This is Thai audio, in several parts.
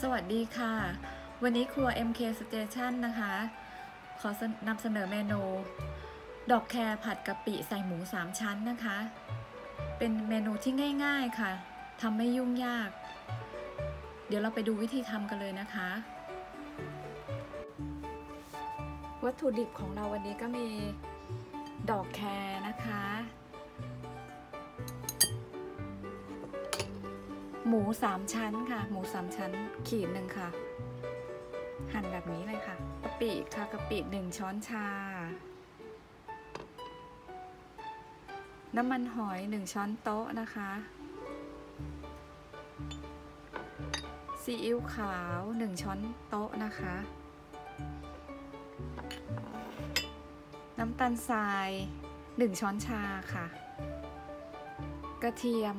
สวัสดีค่ะ วันนี้ครัว MK Station นะคะ ขอนำเสนอเมนู ดอกแครผัดกะปิใส่หมู 3 ชั้นนะคะ เป็นเมนูที่ง่ายๆค่ะทำไม่ยุ่งยาก เดี๋ยวเราไปดูวิธีทำกันเลยนะคะ วัตถุดิบของเราวันนี้ก็มีดอกแคร หมูสามชั้นค่ะ หมูสามชั้นขีดหนึ่งค่ะ หั่นแบบนี้เลยค่ะกะปิค่ะกะปิหนึ่งช้อนชา น้ำมันหอยหนึ่งช้อนโต๊ะนะคะซีอิ๊วขาวหนึ่งช้อนโต๊ะนะคะ น้ำตาลทรายหนึ่งช้อนชาค่ะ กระเทียม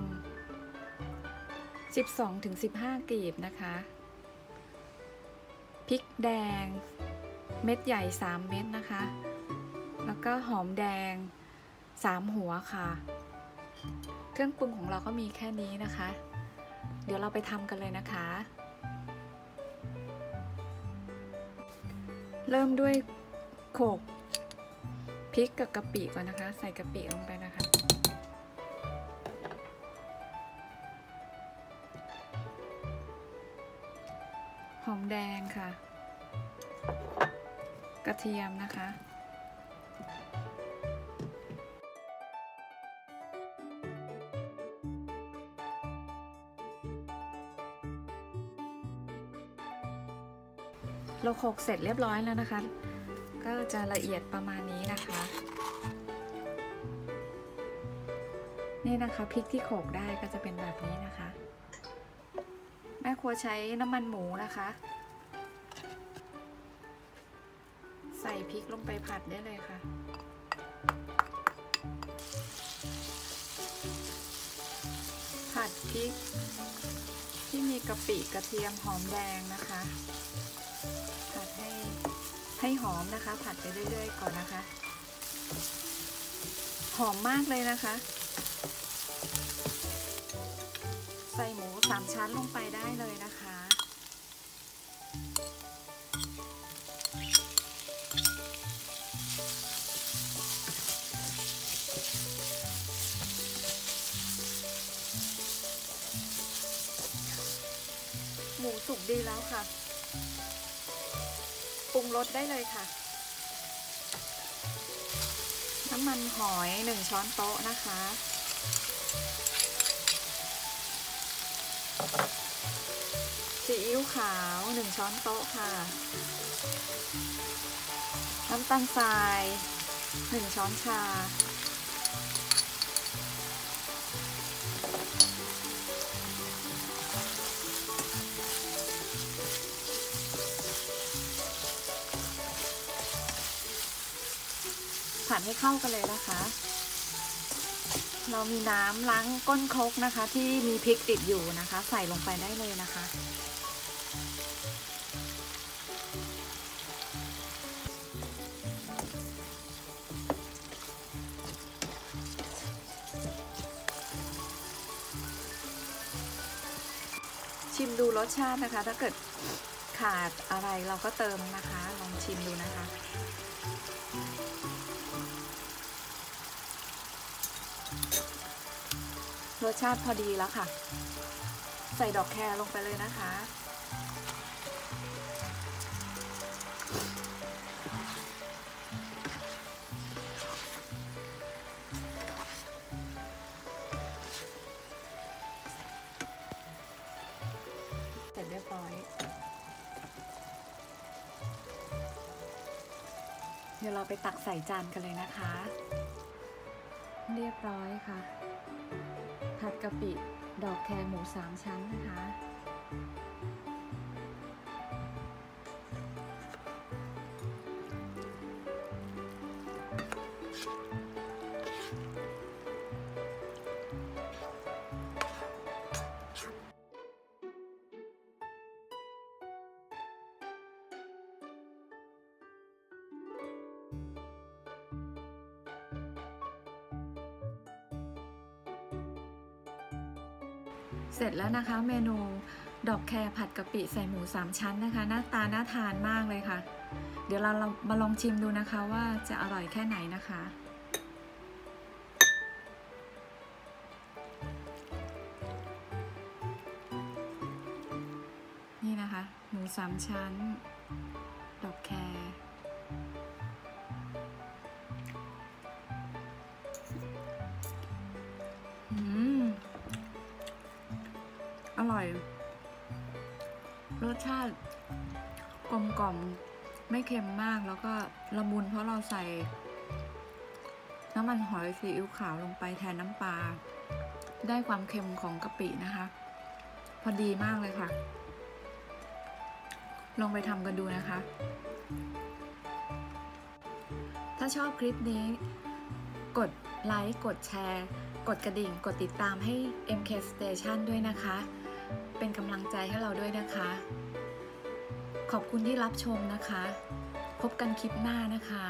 12ถึง15 กีบนะคะ พริกแดง เม็ดใหญ่ 3 เม็ดนะคะ แล้วก็หอมแดง 3 หัวค่ะ เครื่องปรุงของเราก็มีแค่นี้นะคะ เดี๋ยวเราไปทำกันเลยนะคะ เริ่มด้วยโขกพริกกับกะปิก่อนนะคะ ใส่กะปิลงไปนะคะ หอมแดงค่ะ กระเทียมนะคะ เราโขลกเสร็จเรียบร้อยแล้วนะคะ ก็จะละเอียดประมาณนี้นะคะ นี่นะคะพริกที่โขลกได้ก็จะเป็นแบบนี้นะคะ แม่ครัวใช้น้ำมันหมูนะคะ ใส่พริกลงไปผัดได้เลยค่ะ ผัดพริก ที่มีกะปิกระเทียมหอมแดงนะคะ ผัดให้ให้หอมนะคะ ผัดไปเรื่อยๆ ก่อนนะคะ หอมมากเลยนะคะ ใส่หมู สามชั้นลงไปได้เลยนะคะ หมูสุกดีแล้วค่ะ ปรุงรสได้เลยค่ะ น้ำมันหอยหนึ่งช้อนโต๊ะนะคะ ซีอิ๊วขาวหนึ่งช้อนโต๊ะค่ะ น้ำตาลทรายหนึ่งช้อนชา ผัดให้เข้ากันเลยนะคะ เรามีน้ำล้างก้นครกนะคะ ที่มีพริกติดอยู่นะคะ ใส่ลงไปได้เลยนะคะ ชิมดูรสชาตินะคะ ถ้าเกิดขาดอะไรเราก็เติมนะคะ ลองชิมดูนะคะ รสชาติพอดีแล้วค่ะ ใส่ดอกแครลงไปเลยนะคะ เสร็จเรียบร้อย เดี๋ยวเราไปตักใส่จานกันเลยนะคะ เรียบร้อยค่ะ ผัดกะปิ ดอกแครหมูสามชั้นนะคะ เสร็จแล้วนะคะเมนูดอกแครผัดกะปิใส่หมูสามชั้นนะคะ หน้าตาน่าทานมากเลยค่ะ เดี๋ยวเราเรามาลองชิมดูนะคะว่าจะอร่อยแค่ไหนนะคะ นี่นะคะ หมูสามชั้น ดอกแครอืม อย รสชาติกลมกล่อมไม่เค็มมากแล้วก็ละมุนเพราะเราใส่ น้ำมันหอยซีอิ๊วขาวลงไปแทนน้ำปลาได้ความเค็มของกะปินะคะ พอดีมากเลยค่ะ ลองไปทำกันดูนะคะ ถ้าชอบคลิปนี้ กดไลค์ กดแชร์ กดกระดิ่ง กดติดตามให้ MK Station ด้วยนะคะ เป็นกำลังใจให้เราด้วยนะคะ ขอบคุณที่รับชมนะคะ พบกันคลิปหน้านะคะ